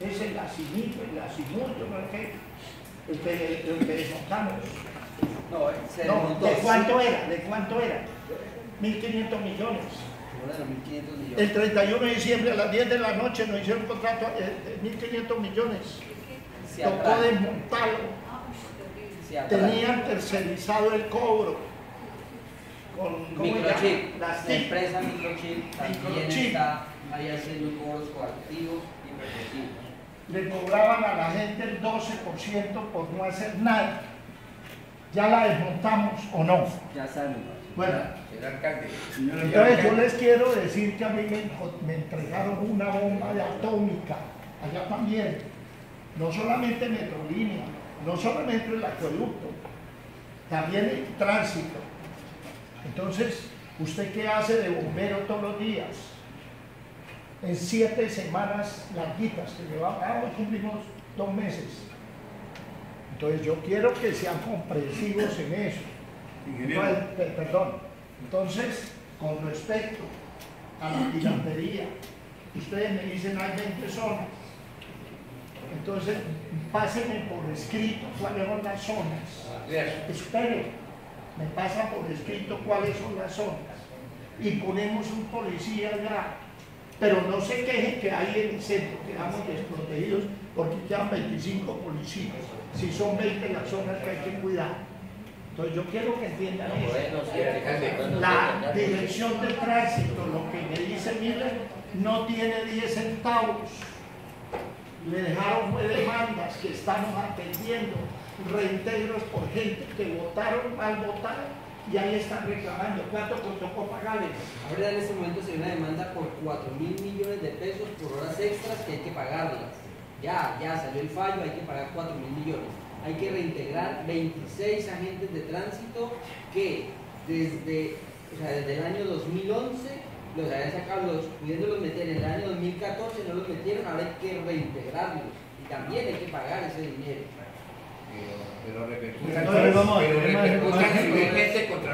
es el Asimito, el qué, el que, el que desmontamos. No, se No. ¿de cuánto era? ¿De cuánto era? 1.500 millones. Bueno, 1.500 millones. El 31 de diciembre a las 10 de la noche nos hicieron un contrato de 1.500 millones. Se Tocó desmontarlo. Tenían tercerizado el cobro. Con. Microchip. La TIC. empresa Microchip también Microchip. está ahí haciendo cobros coactivos y represivos. Le cobraban a la gente el 12% por no hacer nada. ¿Ya la desmontamos o no? Ya sabemos. Bueno, Señor alcalde. entonces yo les quiero decir que a mí me, me entregaron una bomba de atómica, allá también, no solamente Metrolínea, no solamente el acueducto, también el tránsito. Entonces, ¿usted qué hace de bombero todos los días? En siete semanas larguitas que llevamos, ahora cumplimos dos meses. Entonces yo quiero que sean comprensivos en eso. Entonces, pe- perdón. Entonces, con respecto a la piratería, ustedes me dicen hay 20 zonas. Entonces, pásenme por escrito cuáles son las zonas. Esperen, me pasan por escrito cuáles son las zonas. Y ponemos un policía allá. Pero no se quejen que ahí en el centro quedamos desprotegidos porque quedan 25 policías. Si son 20 las zonas que hay que cuidar. Entonces yo quiero que entiendan eso. Alcalde. La dirección de tránsito, lo que me dice Miller, no tiene 10 centavos. Le dejaron fue demandas que estamos atendiendo, reintegros por gente que votaron mal votar y ahí están reclamando. ¿Cuánto tocó pagarles? Ahora en este momento se ve una demanda por 4 mil millones de pesos por horas extras que hay que pagarlas. Ya, ya salió el fallo, hay que pagar 4 mil millones. Hay que reintegrar 26 agentes de tránsito que desde, o sea, desde el año 2011 los habían sacado, los, pudiéndolos meter en el año 2014, no los metieron, ahora hay que reintegrarlos. Y también hay que pagar ese dinero. Pero, pero repercuta, Entonces, vamos a pero contra